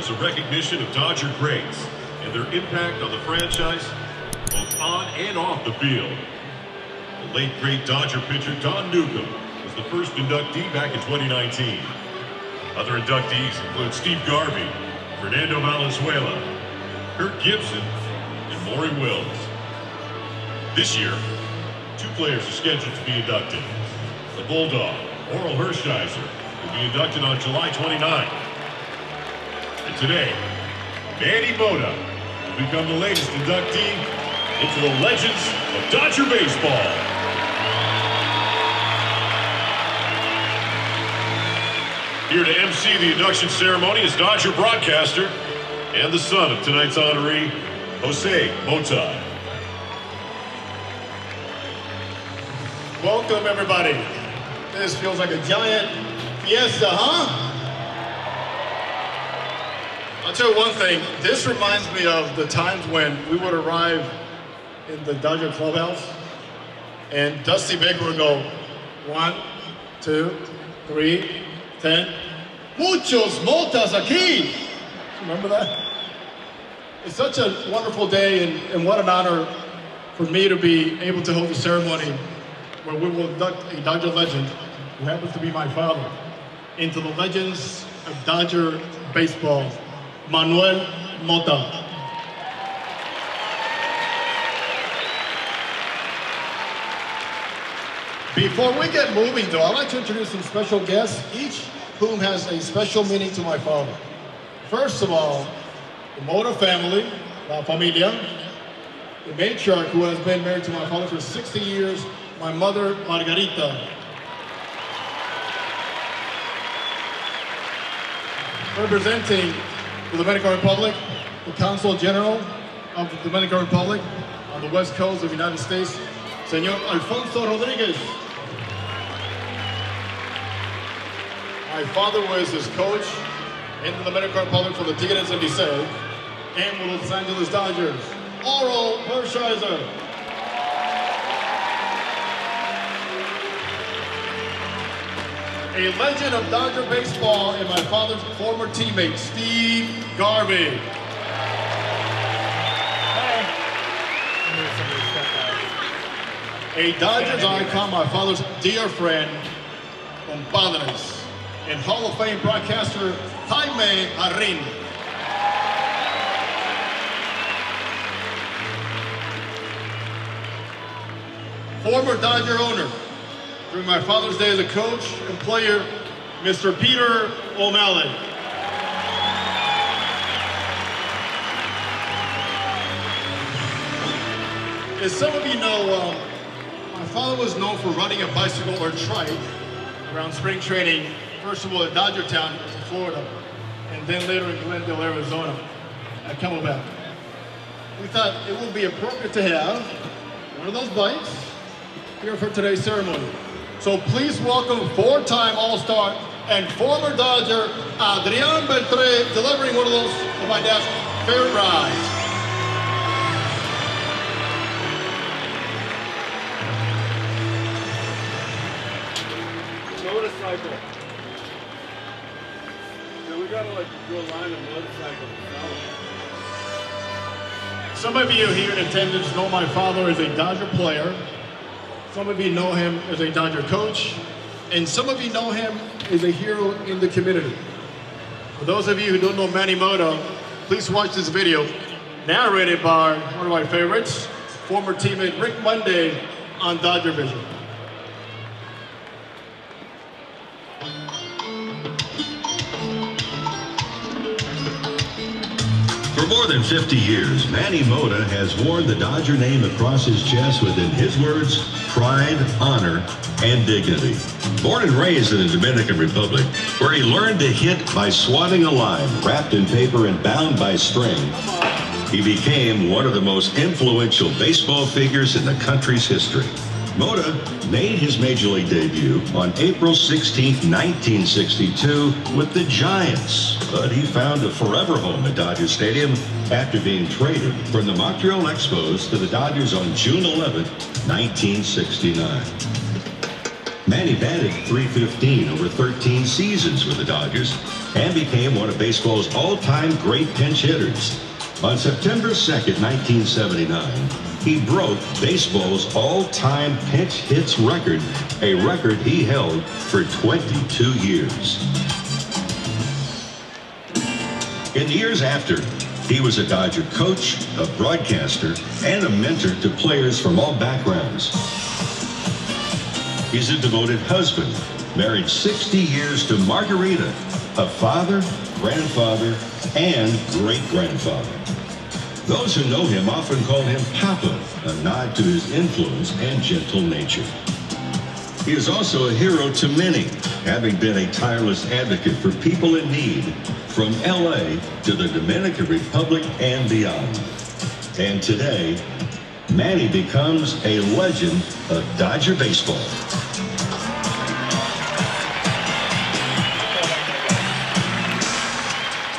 is a recognition of Dodger greats and their impact on the franchise, both on and off the field. The late great Dodger pitcher Don Newcombe was the first inductee back in 2019. Other inductees include Steve Garvey, Fernando Valenzuela, Kirk Gibson, and Maury Wills. This year, two players are scheduled to be inducted. The Bulldog, Orel Hershiser, will be inducted on July 29th. And today, Manny Mota will become the latest inductee into the legends of Dodger baseball. Here to MC the induction ceremony is Dodger broadcaster and the son of tonight's honoree, Jose Mota. Welcome, everybody. This feels like a giant fiesta, huh? I'll tell you one thing. This reminds me of the times when we would arrive in the Dodger clubhouse and Dusty Baker would go, one, two, three, ten. Muchos motas aquí. Remember that? It's such a wonderful day and, and what an honor for me to be able to hold the ceremony where we will induct a Dodger legend who happens to be my father into the legends of Dodger baseball, Manuel Mota. Before we get moving though, I'd like to introduce some special guests, each whom has a special meaning to my father. First of all, the Mota family, La Familia, the matriarch who has been married to my father for 60 years, my mother, Margarita. Representing the Dominican Republic, the Consul General of the Dominican Republic on the west coast of the United States, Senor Alfonso Rodriguez. My father was his coach in the Dominican Republic for the Tigres and Licey and the Los Angeles Dodgers, Orel Hershiser. A legend of Dodger baseball and my father's former teammate, Steve Garvey. A Dodgers icon, my father's dear friend, compadres, and Hall of Fame broadcaster, Jaime Jarrín. Former Dodger owner, during my father's day as a coach and player, Mr. Peter O'Malley. As some of you know, um, my father was known for running a bicycle or trike around spring training, first of all at Dodger Town, in Florida, and then later in Glendale, Arizona, at Camelback. We thought it would be appropriate to have one of those bikes here for today's ceremony. So please welcome four-time All-Star and former Dodger, Adrian Beltre, delivering one of those of my dad's favorite rides. Motorcycle. We gotta like do a line of motorcycles. Some of you here in attendance know my father is a Dodger player. Some of you know him as a Dodger coach. And some of you know him as a hero in the community. For those of you who don't know Manny Mota, please watch this video narrated by one of my favorites, former teammate Rick Monday on Dodger Vision. For more than 50 years, Manny Mota has worn the Dodger name across his chest with, in his words, pride, honor, and dignity. Born and raised in the Dominican Republic, where he learned to hit by swatting a line wrapped in paper and bound by string, he became one of the most influential baseball figures in the country's history. Mota made his major league debut on April 16, 1962 with the Giants, but he found a forever home at Dodger Stadium after being traded from the Montreal Expos to the Dodgers on June 11, 1969. Manny batted 315 over 13 seasons with the Dodgers and became one of baseball's all-time great pinch hitters. On September 2nd, 1979, he broke baseball's all-time pinch hits record, a record he held for 22 years. In the years after, he was a Dodger coach, a broadcaster, and a mentor to players from all backgrounds. He's a devoted husband, married 60 years to Margarita, a father, grandfather, and great-grandfather. Those who know him often call him Papa, a nod to his influence and gentle nature. He is also a hero to many, having been a tireless advocate for people in need from LA to the Dominican Republic and beyond. And today, Manny becomes a legend of Dodger baseball.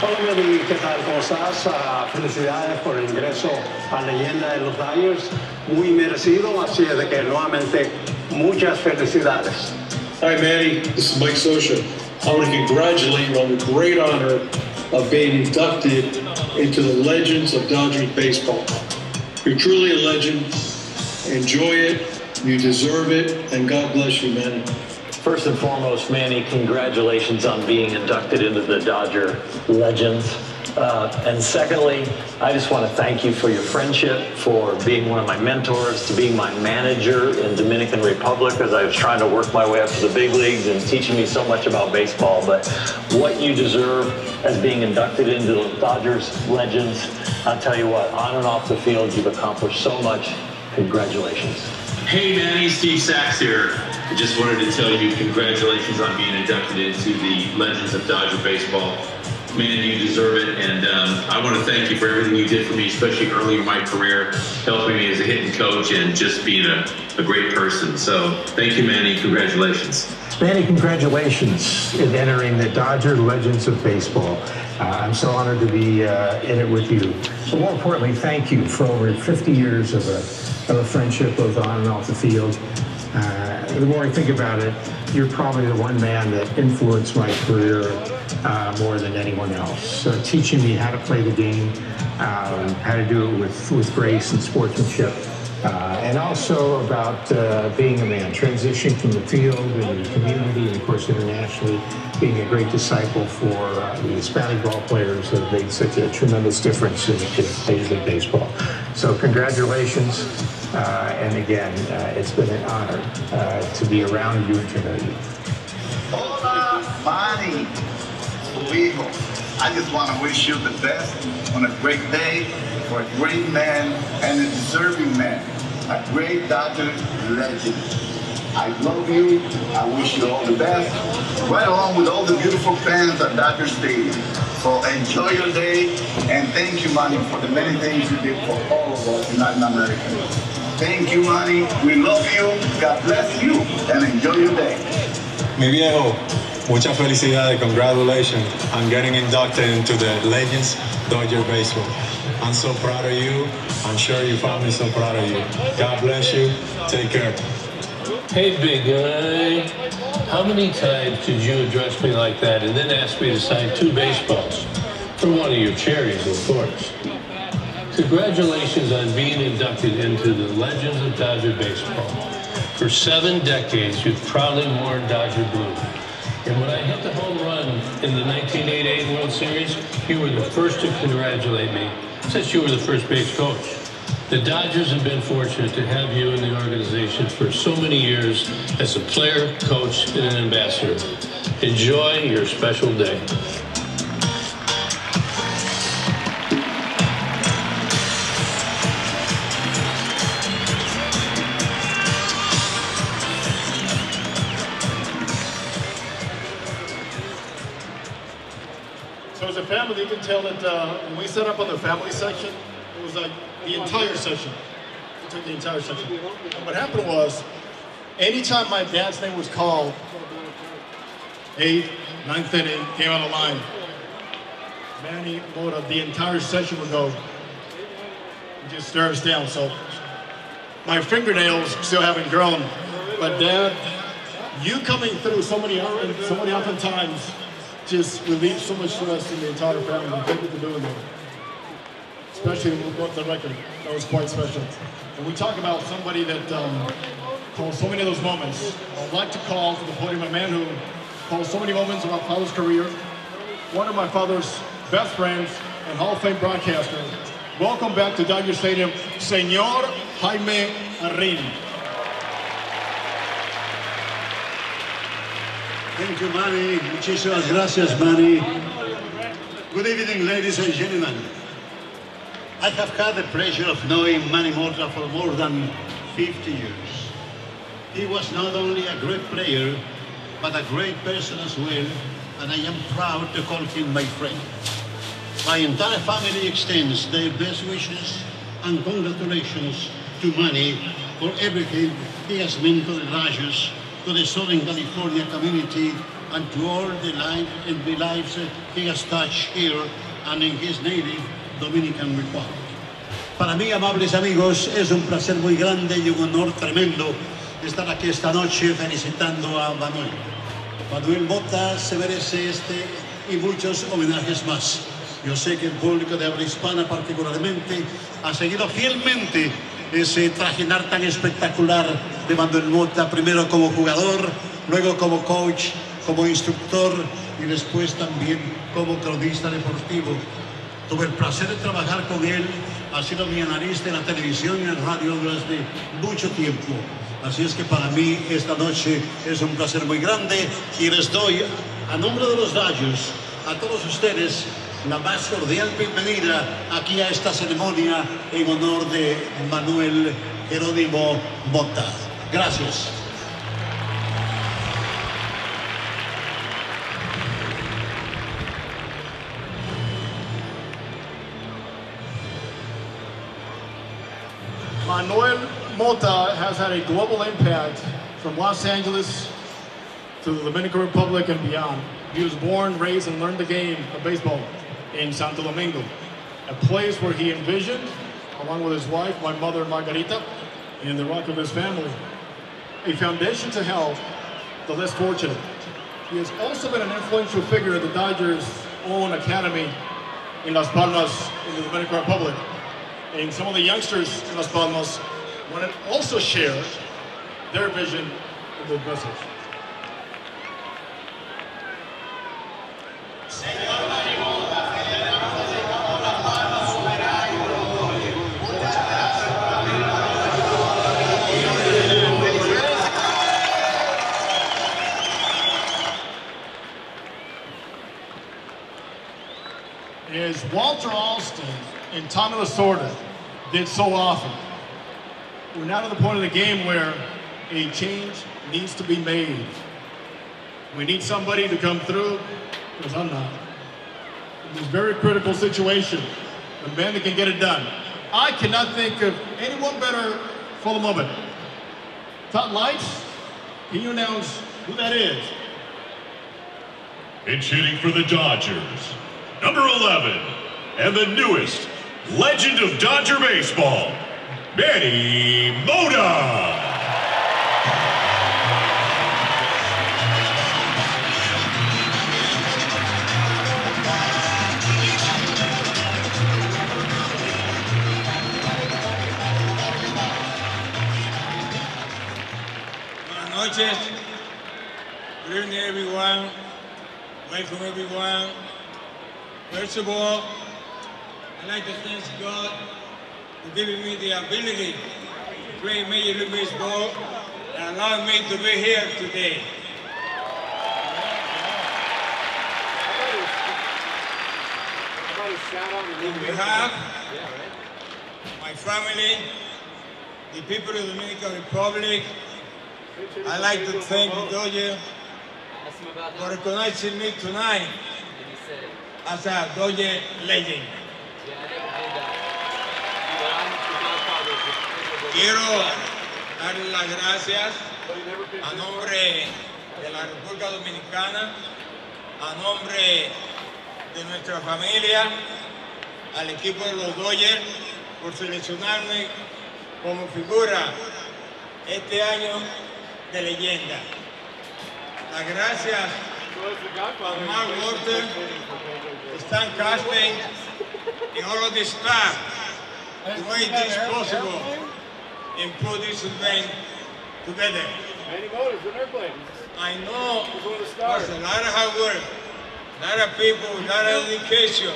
Hola, Manny, ¿qué tal? ¿Cómo estás? Uh, felicidades por el ingreso a leyenda de los Dodgers. Muy merecido, así es de que nuevamente muchas felicidades. Hi, Manny. This is Mike Scioscia. I want to congratulate you on the great honor of being inducted into the Legends of Dodgers Baseball. You're truly a legend. Enjoy it. You deserve it. And God bless you, Manny. First and foremost, Manny, congratulations on being inducted into the Dodger Legends. Uh, and secondly, I just want to thank you for your friendship, for being one of my mentors, to being my manager in Dominican Republic as I was trying to work my way up to the big leagues and teaching me so much about baseball. But what you deserve as being inducted into the Dodgers Legends, I'll tell you what, on and off the field, you've accomplished so much. Congratulations. Hey Manny, Steve Sax here. I just wanted to tell you congratulations on being inducted into the Legends of Dodger Baseball. Man, you deserve it, and um, I want to thank you for everything you did for me, especially early in my career, helping me as a hitting coach and just being a, a great person. So thank you, Manny. Congratulations. Manny, congratulations in entering the Dodger Legends of Baseball. Uh, I'm so honored to be uh, in it with you. But more importantly, thank you for over 50 years of a, of a friendship, both on and off the field. Uh, the more I think about it, you're probably the one man that influenced my career uh, more than anyone else. So teaching me how to play the game, um, how to do it with, with grace and sportsmanship. Uh, and also about uh, being a man, transitioning from the field and the community, and of course internationally, being a great disciple for uh, the Hispanic ball players that have made such a tremendous difference in, in Major League Baseball. So congratulations, uh, and again, uh, it's been an honor uh, to be around you and to know you. Hola, Manny, hijo. I just want to wish you the best on a great day for a great man and a deserving man, a great Dodger legend. I love you. I wish you all the best. Right along with all the beautiful fans at Dodger Stadium. So enjoy your day and thank you, Manny, for the many things you did for all of us in Latin America. Thank you, Manny. We love you. God bless you and enjoy your day. Mi viejo, muchas felicidades, congratulations on getting inducted into the Legends Dodger Baseball. I'm so proud of you. I'm sure your family's so proud of you. God bless you. Take care. Hey, big guy. How many times did you address me like that and then ask me to sign two baseballs for one of your cherries, of course? Congratulations on being inducted into the Legends of Dodger Baseball. For seven decades, you've proudly worn Dodger blue. And when I hit the home run in the 1988 World Series, you were the first to congratulate me, since you were the first base coach. The Dodgers have been fortunate to have you in the organization for so many years as a player, coach, and an ambassador. Enjoy your special day. Tell that uh, when we set up on the family section, it was like the entire session. It took the entire session. And what happened was, anytime my dad's name was called, eighth, ninth inning, came on the line, Manny Mota, the entire session would go, just stare us down. So my fingernails still haven't grown, but dad, you coming through so many, so many often times just relieves so much stress in the entire family. Thank you for doing that. Especially with the record. That was quite special. And we talk about somebody that um, calls so many of those moments. I'd like to call to the podium a man who calls so many moments of my father's career. One of my father's best friends and Hall of Fame broadcaster. Welcome back to Dodger Stadium, Senor Jaime Jarrín. Thank you, Manny. Muchísimas gracias, Manny. Good evening, ladies and gentlemen. I have had the pleasure of knowing Manny Mota for more than 50 years. He was not only a great player, but a great person as well, and I am proud to call him my friend. My entire family extends their best wishes and congratulations to Manny for everything he has meant to the Dodgers to the Southern California community and to all the, life, and the lives he has touched here and in his native Dominican Republic. Para mí, amables amigos, es un placer muy grande y un honor tremendo estar aquí esta noche felicitando a Manuel. Manuel Mota se merece este y muchos homenajes más. Yo sé que el público de habla hispana particularmente ha seguido fielmente ese trajinar tan espectacular de Manuel Mota, primero como jugador, luego como coach, como instructor y después también como cronista deportivo. Tuve el placer de trabajar con él, ha sido mi analista en la televisión y en el radio durante mucho tiempo. Así es que para mí esta noche es un placer muy grande y les doy a nombre de los Dodgers a todos ustedes la más cordial bienvenida aquí a esta ceremonia en honor de Manuel Jerónimo Mota. Gracias. Manuel Mota has had a global impact from Los Angeles to the Dominican Republic and beyond. He was born, raised, and learned the game of baseball in Santo Domingo, a place where he envisioned, along with his wife, my mother Margarita, and the rock of his family, a foundation to help the less fortunate. He has also been an influential figure at the Dodgers' own academy in Las Palmas in the Dominican Republic. And some of the youngsters in Las Palmas want to also share their vision of the message. Walter Alston and Tommy Lasorda did so often, we're now to the point of the game where a change needs to be made. We need somebody to come through, because I'm not. In this very critical situation, a man that can get it done. I cannot think of anyone better for the moment. Top lights, can you announce who that is? It's hitting for the Dodgers, number 11, and the newest legend of Dodger baseball, Manny noches. Good evening, everyone. Welcome, everyone. First of all, I'd like to thank God for giving me the ability to play Major League Baseball and allowing me to be here today. On behalf of my family, the people of the Dominican Republic, I'd like to thank Dodger for recognizing me tonight as a Dodger legend. Quiero darle las gracias a nombre de la República Dominicana, a nombre de nuestra familia, al equipo de los Dodgers por seleccionarme como figura este año de leyenda. las gracias a Mark Walter, Stan Casting, and all of the staff to make this possible and put this event together. Manny Motors, an airplane. I know there's a lot of hard work, a lot of people, a lot of dedication.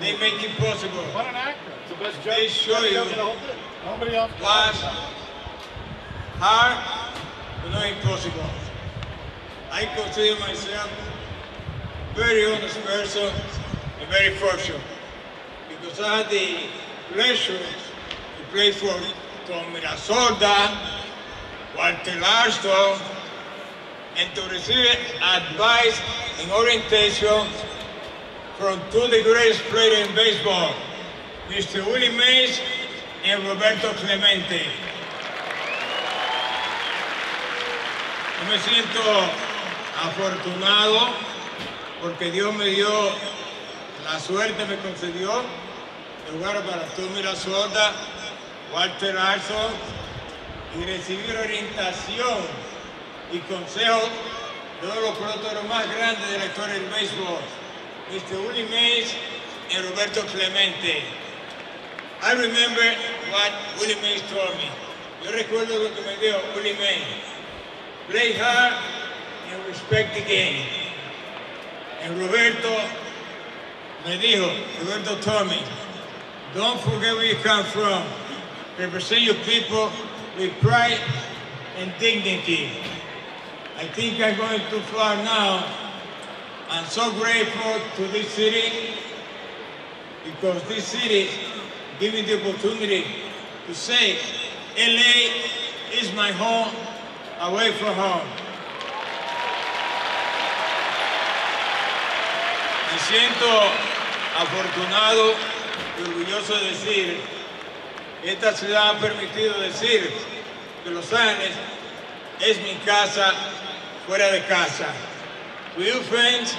They make it possible. What an actor. It's the best joke. They show you joke in the whole thing. Nobody else. was hard, but not impossible. I consider myself very honest person and very fortunate because I had the pleasure to play for Tom Mirasolda, Walter Larson, and to receive advice and orientation from two of the greatest players in baseball, Mr. Willie Mays and Roberto Clemente. Yo me siento afortunado porque Dios me dio la suerte, me concedió de jugar para Sorda, Walter Larson y recibir orientación y consejo de uno de los peloteros más grandes de la historia del béisbol, Mr. Willie Mays and Roberto Clemente. I remember what Willie Mays told me. Yo recuerdo lo que me dijo Willie Mays. Play hard and respect the game. And Roberto me dijo, Roberto told me, don't forget where you come from. Represent your people with pride and dignity. I think I'm going too far now. I'm so grateful to this city because this city gave me the opportunity to say, LA is my home, away from home. Me siento afortunado y orgulloso de decir, esta ciudad ha permitido decir que Los Ángeles es mi casa fuera de casa. To you friends,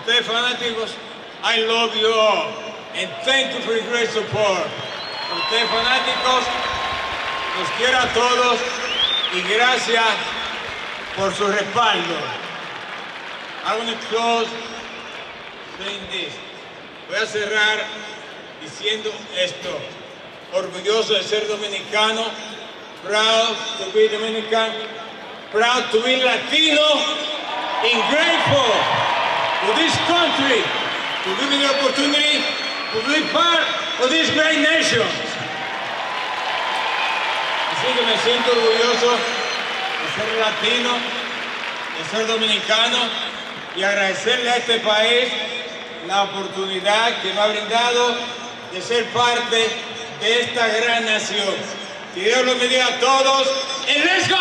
ustedes fanáticos, I love you all and thank you for your great support. Ustedes fanáticos, los quiero a todos y gracias por su respaldo. I want to close saying this. Voy a cerrar diciendo esto. Orgulloso de ser dominicano, proud to be Dominican, proud to be Latino, and grateful to this country to give me the opportunity to be part of this great nation. Así que me siento orgulloso de ser latino, de ser dominicano y agradecerle a este país la oportunidad que me ha brindado de ser parte de esta gran nación. Que Dios los bendiga a todos. ¡El Let's Go